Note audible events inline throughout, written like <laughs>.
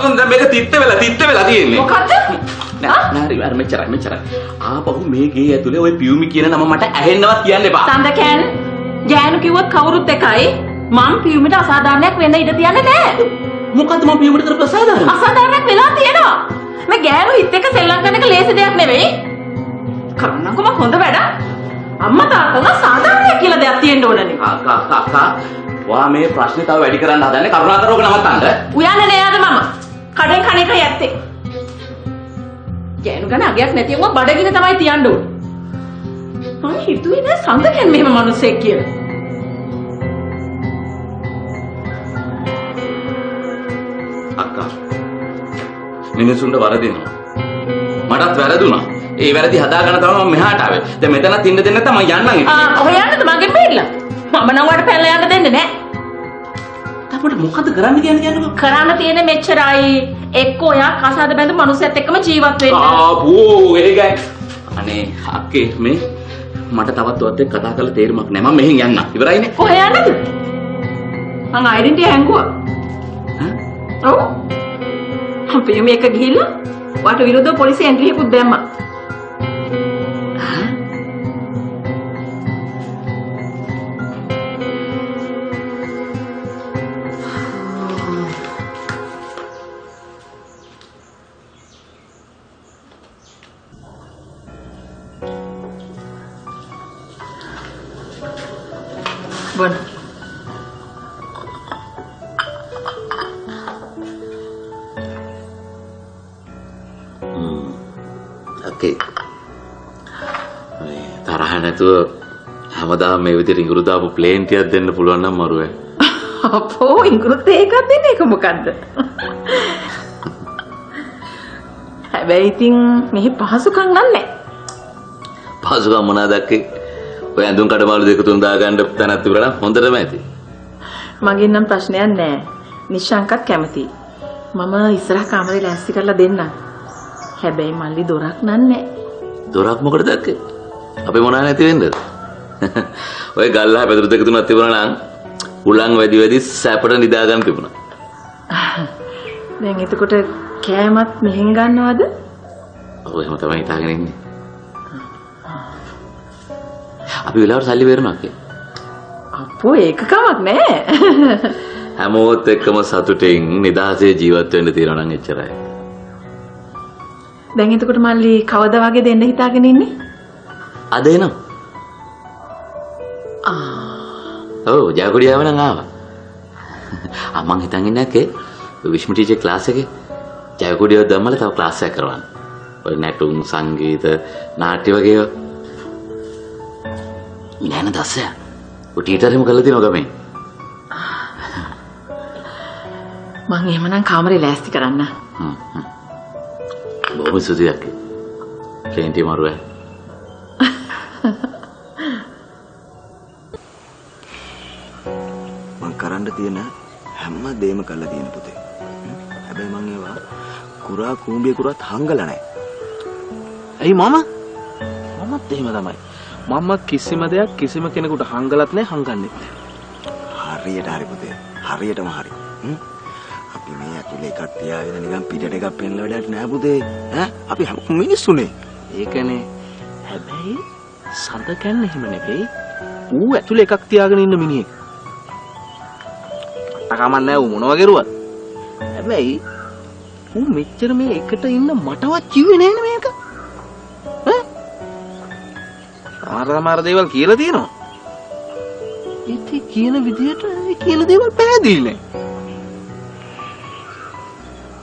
වතුන දැන් මේක තිත්ත වෙලා තිත්ත වෙලා තියෙන්නේ. මොකද්ද? නෑ නෑ මෙච්චරයි මෙච්චරයි. ආපහු මේ ගේ ඇතුලේ ওই පියුමි කියන නම මට ඇහෙන්නවත් කියන්න එපා. සඳකෑන් ගෑනු කිව්වොත් කවුරුත් එකයි. මං පියුමිට අසාධාරණයක් වෙන්න ඉඩ තියන්නේ නෑ. මොකද්ද මම පියුමිට කරපු අසාධාරණ? අසාධාරණයක් වෙලා තියෙනවා. මේ ගෑනු හිත එක සෙල්ලම් කරන එක ලේසි දෙයක් නෙවෙයි. කරන්නකො මං හොඳ වැඩ. අම්මා තාත්තලා සාධාරණයක් කියලා දෙයක් තියෙන්න ඕනනේ. කාකා කාකා වා මේ ප්‍රශ්නේ තව වැඩි කරන්න හදන්නේ කරුණාකර ඕක නවත්තන්න. උයන්නේ නෑද මම? කඩෙන් කණ එක යැත්තේ. ගෑනු ගන්න අගයක් නැති වුණා බඩගින තමයි තියන්න ඕනේ. මම හිතුවේ නෑ සඳකෙන් මෙහෙම මිනිස්සෙක් කියලා. අක්කා මිනිසුන්ට වරදිනවා. මටත් වැරදුනා. ඒ වැරදි හදාගන්න තමයි මම මෙහාට ආවේ. දැන් මෙතනත් ඉන්න දෙන්න මම යන්නම්. ආ ඔය යන්නද මගෙන් බේරිලා? මම නම් වට පැනලා යන්න දෙන්නේ නෑ. අපිට මොකද කරන්න කියන්නේ කියන්නකෝ. කරන්න තියෙන මෙච්චරයි. එක්ක ඔයා කසාද බැඳ මිනිස්සුත් එක්කම ජීවත් වෙන්න. ආපෝ ඒකයි. අනේ අක්කේ මේ මට තවත් ඔයත් එක්ක කතා කරලා තේරුමක් නැහැ. මම මෙහෙන් යන්න. ඉවරයිනේ. කොහේ යන්නද? මං අයිඩෙන්ටි හැංගුවා. ඈ? ඔව්. අපි මේක ගිහිල්ලා වට විරුද්ධව පොලිසිය එන්ට්‍රි එකකුත් දැම්මා. නැතුව හැමදාම මේ විදිහට ඉඟුරු දාපු ප්ලේන් ටිකක් දෙන්න පුළුවන් නම් මරුවේ. අපෝ ඉංග්‍රීත් ඒකක් දෙන එක මොකද්ද? හැබැයි ඉතින් මෙහි පහසුකම් නෑ. පහසුකම් මොනවාද අක්කේ? ඔය ඇඳුම් කඩමාළු දෙක තුන දාගන්න තැනක් තිබුණා නම් හොඳටම ඇති. මගෙන් නම් ප්‍රශ්නයක් නෑ. නිශාංකත් කැමතියි. මම ඉස්සරහ කාමරේ ලෑස්ති කරලා දෙන්නම්. හැබැයි මල්ලි දොරක් නන්නේ. දොරක් මොකටද අක්කේ? අපි මොනවා නැති වෙන්නද? ඔය ගල්ලා පැදුරු දෙක තුනක් තිබුණා නම් උලන් වැඩි වැඩි සැපට නිදා ගන්න තිබුණා. දැන් එතකොට කෑමත් මෙහෙන් ගන්නවද? ඔව් එහෙම තමයි හිතාගෙන ඉන්නේ. අපි වෙලාවට සල්ලි බේරනවා අක්කේ. අපෝ ඒක කමක් නෑ. හැමෝත් එක්කම සතුටින් නිදහසේ ජීවත් වෙන්න තියෙනවා නම් එච්චරයි. දැන් එතකොට මල්ලි කවද වගේ දෙන්න හිතාගෙන ඉන්නේ? අද එනවා. ඔව් ජයකොඩියාව නම් ආවා. ආ මං හිතන් ඉන්නේ නැකේ විශ්මු ටීචර් ක්ලාස් එකේ ජයකොඩියාව දැම්මල තව ක්ලාස් එකක් කරවන්න. ඔය නැටුම් සංගීත නාට්‍ය වගේ. නෑන දස්සය. ඔය ටීචර් එහෙම කරලා තියෙනවා ගමේ. මං එහෙමනම් කාමරේ ලෑස්ති කරන්න. හ්ම් හ්ම්. බොහොම සුදුයක්. ප්ලේන්ටි මරුවේ. මං කරන්න තියෙන හැම දේම කරලා තියෙන පුතේ. හ්ම්. හැබැයි මං ඒවා කුරා කූඹිය කුරාත් හංගලා නැහැ. ඇයි මම? මමත් එහෙම තමයි. මම කිසිම දෙයක් කිසිම කෙනෙකුට හංගලත් නැහැ හංගන්නෙත් නැහැ. හරියට හරි පුතේ. හරියටම හරි. හ්ම්. අපි මේ ඇතුලේ එකක් තියාගෙන නිකන් පිටට එකක් පෙන්ලා වැඩක් නෑ පුතේ. ඈ අපි හැම මිනිස්සුනේ. ඒකනේ. හැබැයි සඳ කන්න එහෙම නෙවෙයි. ඌ ඇතුලේ එකක් තියාගෙන ඉන්න මිනිහෙක්. අටකමක් නැහැ ඌ මොනවා කරුවත්. හැබැයි ඌ මෙච්චර මේ එකට ඉන්න මටවත් කිව්වේ නෑනේ මේක. ඈ? සමහර සමහර දේවල් කියලා තියෙනවා. ඉතින් කියන විදිහට කියන දේවල් පැහැදිලි නෑ.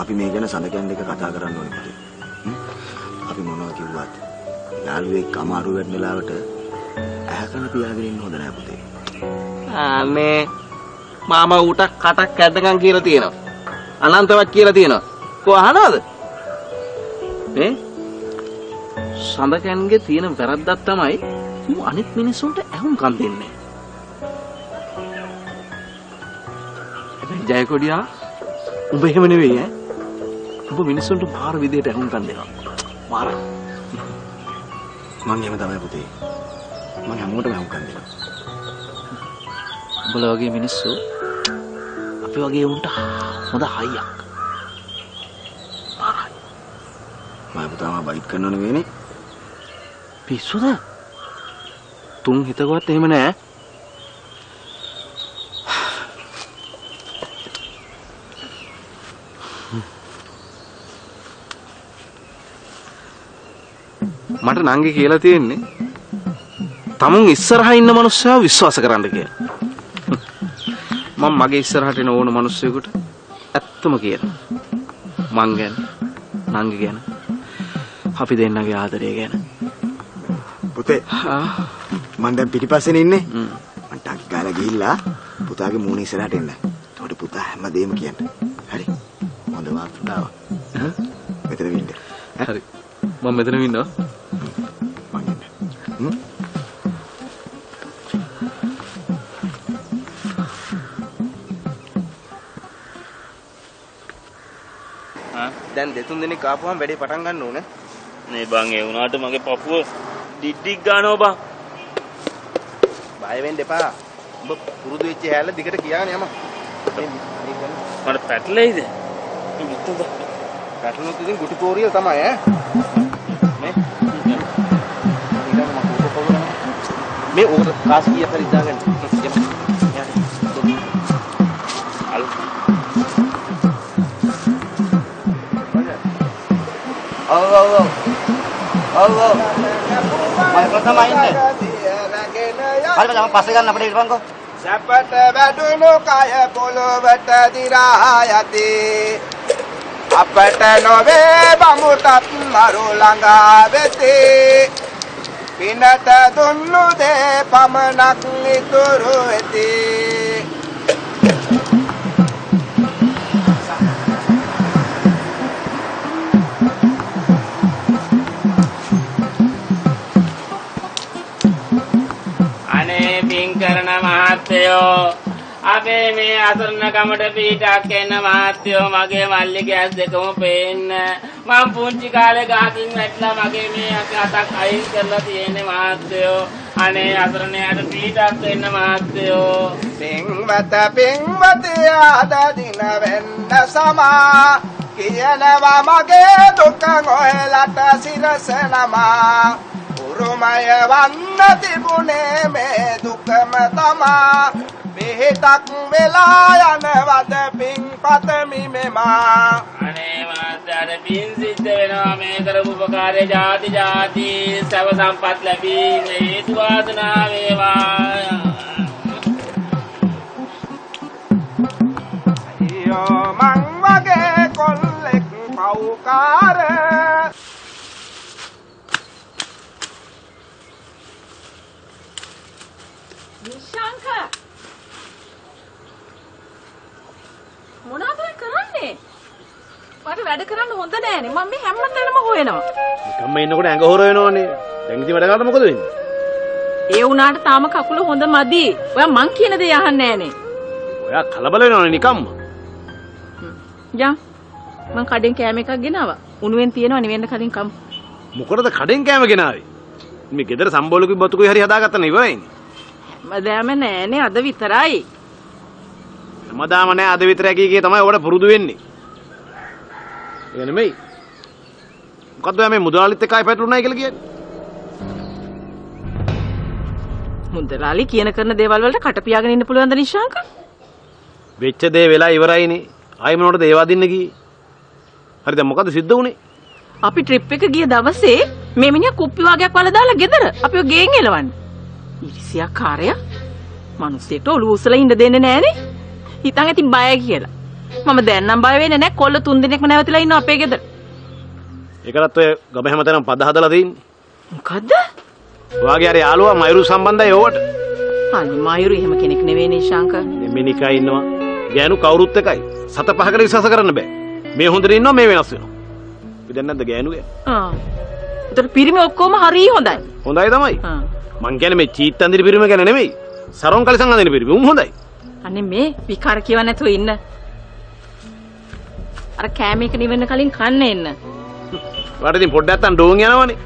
අපි මේ ගැන සඳකන් දෙක කතා කරන්න ඕනේ පුතේ. අපි මොනවා කිව්වත් යාළුවෙක් අමාරු වෙන වෙලාවට ඇහැකන පියාගෙන ඉන්න හොඳ නෑ පුතේ. අනේ මාම ඌට කටක් ඇද්දකම් කියලා තියෙනවා. අනන්තවත් කියලා තියෙනවා. කො අහනවද? මේ සඳකන්ගේ තියෙන වැරද්දක් තමයි ඌ අනිත් මිනිස්සුන්ට ඇහුම්කම් දෙන්නේ. ජයකොඩියා උඹ එහෙම නෙවෙයි ඈ. උඹ මිනිස්සුන්ට මාර විදියට ඇහුම්කම් දෙනවා. මාර. මං එහෙම තමයි පුතේ. මං හැමෝටම හුම්කන් දෙනවා. උඹලා වගේ මිනිස්සු අපි වගේ උන්ට හොඳ හයියක්. මම පුතාම බයිට් කරනව නෙවෙයිනේ. පිස්සුද? තුන් හිතකවත් එහෙම නෑ. මට නංගි කියලා තියෙන්නේ තමුන් ඉස්සරහා ඉන්න මනුස්සයා විශ්වාස කරන්න කියලා. මම මගේ ඉස්සරහට එන ඕන මිනිස්සෙකුට ඇත්තම කියනවා. මං ගැන, නංගි ගැන, අපි දෙන්නගේ ආදරය ගැන. පුතේ මං දැන් පිටිපස්සේනේ ඉන්නේ. මං ටක් ගාලා ගිහිල්ලා පුතාගේ මූණ ඉස්සරහට එන්න. එතකොට පුතා හැමදේම කියන්න. හරි. හොඳ වාර්තාවක්. මෙතන වින්න. හරි. මම මෙතන ඉන්නවා. දැන් දෙතුන් දෙනෙක් ආපුවම වැඩේ පටන් ගන්න ඕනේ. මේ බං ඒ වුණාට මගේ පපුව ඩිඩ්ඩික් ගන්නවා බං. බය වෙන්න එපා. ඔබ පුරුදු වෙච්ච හැල්ල දිගට කියාගෙන යම. මට පැටලෙයිද? විතද? පැටලුනොත් ඉතින් ගුටි කෝරිය තමයි ඈ. මේ? මේ ඕක කාසි කීයක් හරි දාගන්න. ඔව් ඔව් ඔව්. ඔව් ඔව්. මම ප්‍රථම ඉන්නේ. හරි මම පස්සේ ගන්න අපිට ඉරපන්කෝ. සැපට වැඩුණු කය පොළොවට දිරා යති අපට නොවේ බමුටත් මරු ළඟා වෙති පිනට දුන්නු දේ පමණක් ඉතුරු වෙති පින් කරන මහත්තයෝ. අපේ මේ අසරණ කමට පීටක් එන්න මහත්තයෝ මගේ මල්ලිගේ ඇස් දෙකම පේන්න. මම පුංචි කාලේ ගහකින් වැටලා මගේ මේ අතක් අයින් කරලා තියෙන්නේ මහත්තයෝ. අනේ අසරණයාට පීටක් එන්න මහත්තයෝ. පින්වත පින්වති ආද දින වෙන්න සමා. කියනවා මගේ දුක ඔහෙලට සිරස නමා උරුමය වන්න තිබුණේ මේ දුකම තමා. පිහිටක් වෙලා යනවද පින් පතමි මෙමා. අනේ මහත්තයාට පින් සිද්ධ වෙනවා මේ කරපු උපකාරය ಜಾති ಜಾති සව සම්පත් ලැබීම හේතු වාසනා වේවා. මං වගේ කොල්ලෙක් පව්කාර නිශාංක මොනවද කරන්නේ? මට වැඩ කරන්න හොඳ නෑනේ. මම මේ හැමතැනම හොයනවා. නිකම්ම ඉන්නකොට ඇඟ හොර වෙනවනේ. දැන් ඉතින් වැඩ කරලා මොකද වෙන්නේ? ඒ වුණාට තාම කකුල හොඳ මදි. ඔයා මං කියන දේ අහන්නේ නෑනේ. ඔයා කලබල වෙනවනේ නිකම්ම. යන්. මං කඩෙන් කෑම එකක් ගෙනාවා. උණුවෙන් තියෙනවා නිවෙන්න කලින් කමු. මොකටද කඩෙන් කෑම ගෙනාවේ? මේ ගෙදර සම්බෝලකුයි බතුකුයි හරි හදාගත්තා නේ ඉවරයිනේ. හැමදාම නෑනේ අද විතරයි. හැමදාම නෑ අද විතර කී කී තමයි ඔකට පුරුදු වෙන්නේ. ඒ නෙමෙයි. මොකද්ද ඔයා මේ මුදලාලිත් එක්ක ආයි පැටලුණායි කියලා කියන්නේ? මුන්දලාලි කියන කරන දේවල් වලට කට පියාගෙන ඉන්න පුළුවන්ද නිශාංක? වෙච්ච දේ වෙලා ඉවරයිනේ. ආයි මොනවටද ඒවා දෙන්න ගියේ? හරි දැන් මොකද්ද සිද්ධ වුනේ? අපි ට්‍රිප් එක ගිය දවසේ මේ මිනිහා කුප්පි වගේක් වල දාලා ගෙදර අපිව ගෙන් එලවන්නේ. ඉරිසියා කාර්යය. මිනිස්සෙක්ට ඔළුව උස්සලා ඉන්න දෙන්නේ නෑනේ. හිතන් ඇති බය කියලා. මම දැන් නම් බය වෙන්නේ නෑ කොල්ල තුන් දිනක්ම නැවතිලා ඉන්නවා අපේ ගෙදර. ඒකටත් ඔය ගම හැමතැනම පද හදලා තින්නේ. මොකද්ද? ඔයාගේ අර යාළුවා මයුරු සම්බන්ධයි ඕවට. අනේ මයුරු එහෙම කෙනෙක් නෙවෙයි නිශාංක. මෙනිකා ඉන්නවා. ගෑනු කවුරුත් එකයි. සත පහකට විශ්වාස කරන්න බෑ. මේ හොඳට ඉන්නවා මේ වෙනස් වෙනවා. අපි දැන් නැද්ද ගෑනු ගැන? ආ. ඒතර පිරිමි ඔක්කොම හරි හොඳයි. හොඳයි තමයි. ආ. මං කියන්නේ මේ චීත් අඳින පිරිම ගැන නෙමෙයි. සරොන් කලිසම් අඳින පිරිම. උන් හොඳයි. අනේ මේ විකාර කියව නැතුව ඉන්න. අර කෑම එක නිවෙන්න කලින් කන්න එන්න. වාට ඉතින් පොඩ්ඩක් අත්තන් ඩෝන් යනවනේ.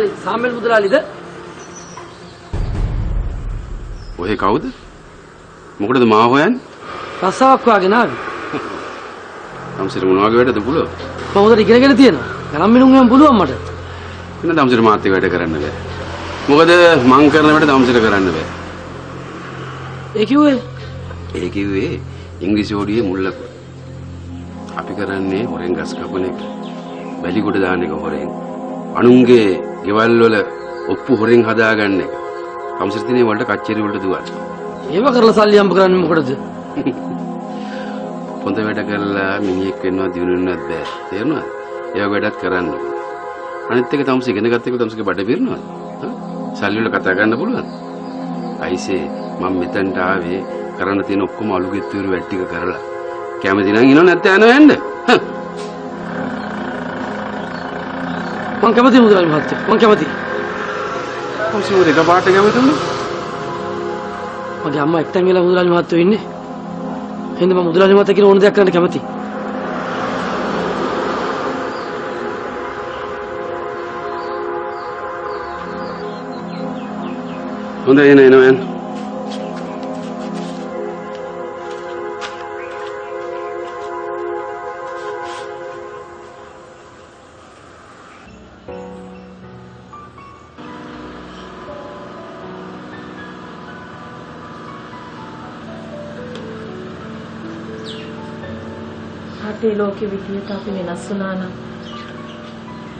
මුදලාලි සාමෙල් මුදලාලිද? ඔය කවුද? මොකටද මාව හොයන්නේ? රස්සාවක් වාගෙන ආවි. තමසිර <laughs> මොන වගේ වැඩද පුළුව? මම හොඳට ඉගෙනගෙන තියෙනවා. ගණන් මිනුම් යම් පුළුවන් මට. එන්න තමසිර මාත් එක්ක වැඩ කරන්න බෑ. මොකද මං කරන වැඩ තමසිර කරන්න බෑ. ඒ කිව්වේ ඒ කිව්වේ ඉංග්‍රීසි හොඩියේ මුල්ලක. අපි කරන්නේ හොරෙන් ගස් කපන එක. වැලි කොට දාන එක හොරෙන්. අනුන්ගේ ගෙවල් වල ඔප්පු හොරෙන් හදාගන්න එක. තමසිර දිනේ වලට කච්චරි වලට දුවන. ඒව කරලා සල්ලි හම්බ කරන්නේ මොකටද? <laughs> පොඳ වැඩ කරලා මිනිහෙක් වෙනවා දිනුනවත් බෑ. තේරුණාද? ඒ වගේ වැඩක් කරන්න. අනිත් එක තමස ඉගෙන ගත්ත එක තමසගේ බඩ පිරනවද? හා? සල්ලි වල කතා කරන්න පුළුවන්. අයිසේ මම මෙතනට ආවේ කරන්න තියෙන ඔක්කොම අලු ගෙත්තුරු වැඩ ටික කරලා. කැමති නම් ඉනව නැත්නම් යනවා යන්න. හා. මං කැමති මුදලාලි මහත්තයා. මං කැමති. තමස උරේ කපාට කැමතිද? මගේ අම්මා එක්තැන් වෙලා මුදලාලි මහත්තයෝ ඉන්නේ. එහෙනම් මම මුදලාලි මහත්තයා කියන ඕන දෙයක් කරන්න කැමතියි. හොඳයි එන එනවා යන්න. රටේ ලෝකෙ විදියට අපි වෙනස් වුණා නම්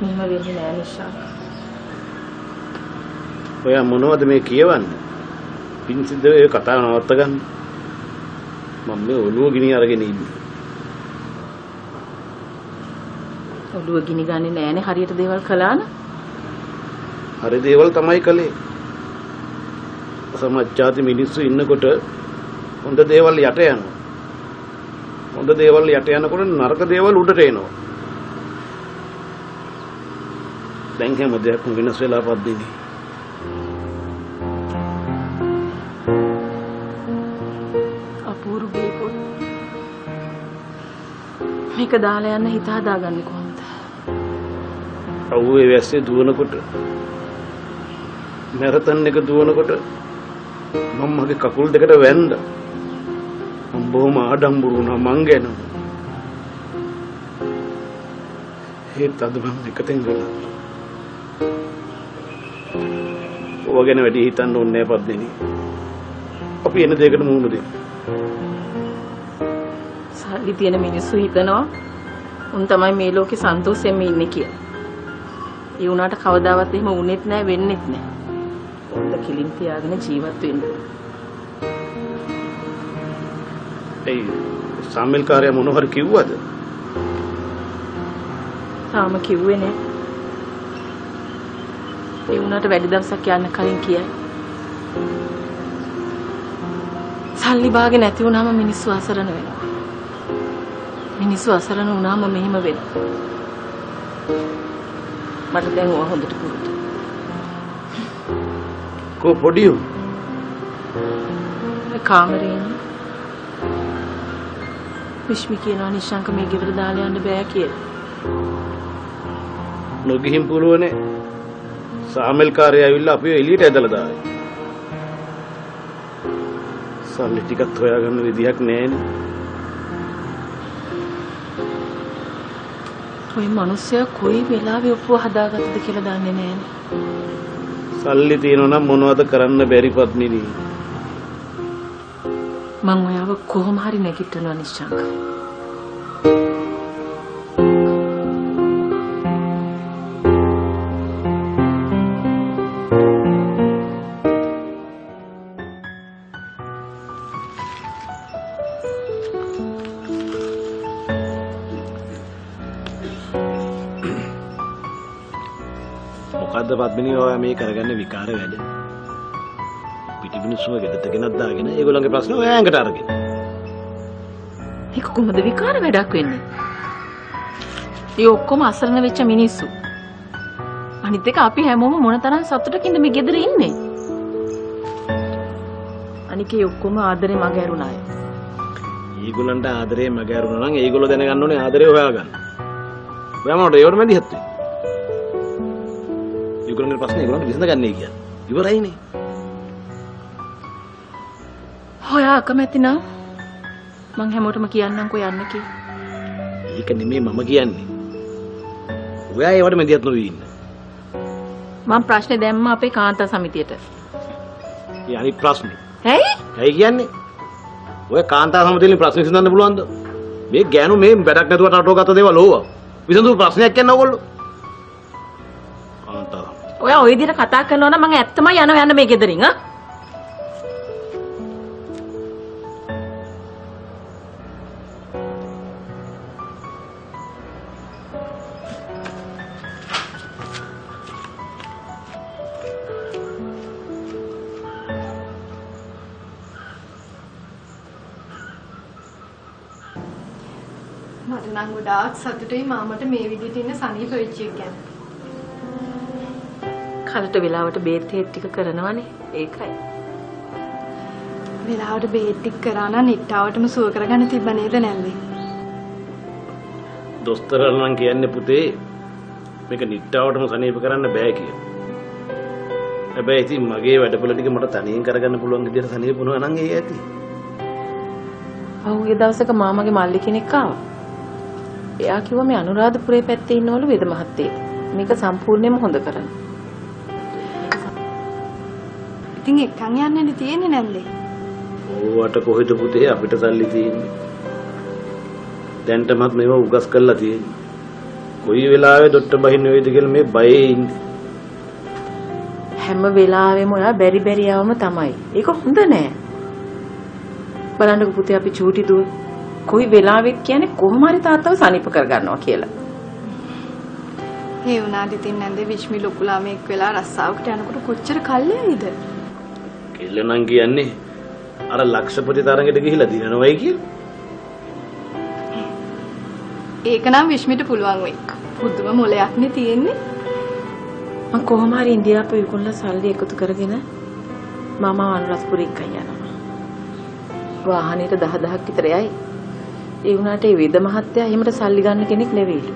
මෙහෙම වෙන්නේ නෑ නිශාක. ඔයා මොනවද මේ කියවන්නේ? පින් සිද්ධ වේ කතාව නවත්ත ගන්න. මම මේ ඔළුව ගිනි අරගෙන ඉන්නේ. ඔළුව ගිනි ගන්නේ නෑනේ හරියට දේවල් කළා නම්. හරි දේවල් තමයි කළේ. සමාජාති මිනිස්සු ඉන්නකොට හොඳ දේවල් යට යනවා. හොඳ දේවල් යට යනකොට නරක දේවල් උඩට එනවා. දැන් හැම දෙයක්ම වෙනස් වෙලා පද්දිනේ. අපූරු බේපොත්. මේක දාලා යන්න හිත හදාගන්නේ කොහොමද? අවුවේ වැස්සේ දුවනකොට මැරතන් එක දුවනකොට මම මගේ කකුල් දෙකට වැන්ද බොහොම ආඩම්බරු වුණා මං ගැන ඒත් අද මම එකතෙන් වෙලා ඔය ගැන වැඩි හිතන්න ඕනේ නැහැ පද්දෙනි අපි එන දෙයකට මුහුණ දෙන්න සල්ලි තියෙන මිනිස්සු හිතනවා උන් තමයි මේ ලෝකේ සන්තෝෂයෙන්ම ඉන්නේ කියලා. ඒ වුණාට කවදාවත් එහෙම වුණෙත් නැහැ වෙන්නෙත් නැහැ. හොඳ කිලින් තියාගෙන ජීවත් වෙන්න. ඒ සම්මෙල් කාර්යය මොන හරි කිව්වද තාම කිව්වේ නෑ. ඒ වුණාට වැඩි දවසක් යන්න කලින් කියයි. සල්ලි බාගේ නැති වුණාම මිනිස්සු අසරණ වෙනවා. මිනිස්සු අසරණ වුණාම මෙහෙම වෙනවා. මට දැන් ඕවා හොඳට පුරුදු. කෝ පොඩි උන් මේ කාමරේ ඉන්නේ. විශ්මි කියනවා නිශාංක මේ ගෙදර දාලා යන්න බෑ කියලා. නොගිහින් පුළුවනේ සාමෙල් කාර්යය ඇවිල්ලා අපිව එළියට ඇදලා දායි සල්ලි ටිකත් හොයාගන්න විදිහක් නැහැනේ ඔය මිනිස්සයා කොයි වෙලාවෙ ඔප්පුව හදාගත්තද කියලා දන්නේ නෑනේ. සල්ලි තියෙනවා නම් මොනවද කරන්න බැරි පත්නිනි මං ඔයාව කොහොම හරි නැගිටනවා නිශාංක. මොකද්ද පත්මිනි ඔයා මේ කරගන්න විකාර වැඩ පිටි මිනිස්සුම ගෙදරට ගෙනත් දාගෙන ඒගොල්ලන්ගේ ප්‍රශ්න ඔයා ඇඟට අරගෙන මේක කොහොමද විකාර වැඩක් වෙන්නේ? ඒ ඔක්කොම අසරණ වෙච්ච මිනිස්සු. අනිත් එක අපි හැමෝම මොනතරම් සතුටකින්ද මේ ගෙදර ඉන්නේ? අනික ඔක්කොම ආදරේ මග ඇරුණා අය. ඒගොල්ලන්ට ආදරේ මග ඇරුණා නම් ඒගොල්ලෝ දැනගන්න ඕනේ ආදරේ හොයාගන්න ඔයා මොකට ඒවට මැදිහත් වෙන්නේ ඒගොල්ලන්ගේ ප්‍රශ්නේ ඒගොල්ලන්ට විසඳගන්නේ කියන්නේ. ඉවරයිනේ. ඔයා අකමැති නම් මං හැමෝටම කියන්නම්කෝ යන්න කියලා. ඒක නෙමෙයි මම කියන්නේ. ඔයා ඒවට මැදිහත් නොවී ඉන්න. මං ප්‍රශ්නේ දැම්ම අපේ කාන්තා සමිතියට. ඒ අනිත් ප්‍රශ්නේ. ඇයි? ඇයි කියන්නේ? ඔය කාන්තා සමතෙලින් ප්‍රශ්න විසඳන්න පුළුවන්ද? මේ ගෑනු මේ වැඩක් නැතුව රටෝ ගත දේවල් ඕවා. විසඳු ප්‍රශ්නයක් කියන්නේ ඕගොල්ලෝ. කාන්තා ඔයා ওই විදිහට කතා කරනවා නම් මං ඇත්තමයි යනවා යන්න මේ ගෙදරින් ආ. සතුටුයි මාමට මේ විදිහට ඉන්න සනීප වෙච්ච එක ගැන. කලට වෙලාවට බේත් හේත් ටික කරනවනේ. ඒකයි. වෙලාවට බේත් ටික කරා නම් නිට්ටාවටම සුව කරගන්න තිබ්බ නේද නැල්ලේ? දොස්තරලා නම් කියන්නේ පුතේ මේක නිට්ටාවටම සනීප කරන්න බෑ කියලා. හැබැයි ඉතින් මගේ වැඩපොළ ටික මට තනියෙන් කරගන්න පුළුවන් විදිහට සනීප වුණා නම් ඒ ඇති. පහුගිය දවසක මාමගේ මල්ලි කෙනෙක් ආවා. එයා කිව්වා මේ අනුරාධපුරේ පැත්තේ ඉන්නවලු වෙද මහත්තයෙක්. මේක සම්පූර්ණයෙන්ම හොඳ කරන්න. ඉතින් එක්කන් යන්නනේ තියෙන්නේ නැල්ලේ. ඕවට කොහෙද පුතේ අපිට සල්ලි තියෙන්නේ. දැන්ටමත් මේවා උගස් කරලා තියෙන්නේ. කොයි වෙලාවෙ දොට්ට බහින්න වෙයිද කියලා මේ බයේ ඉන්නේ. හැම වෙලාවෙම ඔයා බැරි බැරි යවම තමයි. ඒක හොඳ නෑ. බලන්නකො පුතේ අපි චූටි දුව කොයි වෙලාවෙත් කියන්නේ කොහොම හරි තාත්තව සනීප කරගන්නවා කියලා. ඒ වුණාට ඉතින් නැන්දේ විශ්මි ලොකු ළමෙක් වෙලා රස්සාවකට යනකොට කොච්චර කල්යයිද? කෙල්ල නම් කියන්නේ අර ලක්ෂපති තරඟට ගිහිලා දිනනවයි කියලා. ඒක නම් විශ්මිට පුළුවන් වෙයි. පුදුම මොලයක්නේ තියෙන්නේ. මම කොහොම හරි ඉන්දියාපු විකුණලා සල්ලි එකතු කරගෙන මම අනුරාධපුරේ එක්ක යනවා. වාහනේට 10000ක් විතර යයි. ඒ වුණාට ඒ වේද මහත්තයා එහෙමට සල්ලි ගන්න කෙනෙක් නෙවෙයිලු.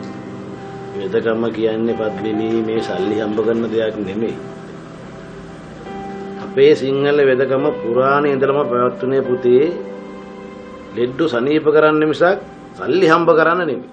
වෙදකම කියන්නේ පද්මිනී මේ සල්ලි හම්බ කරන දෙයක් නෙමෙයි. අපේ සිංහල වෙදකම පුරාණේ ඉඳලම පැවැත්ුනේ පුතේ ලෙඩ්ඩු සනීප කරන්න මිසක් සල්ලි හම්බ කරන්න නෙමෙයි.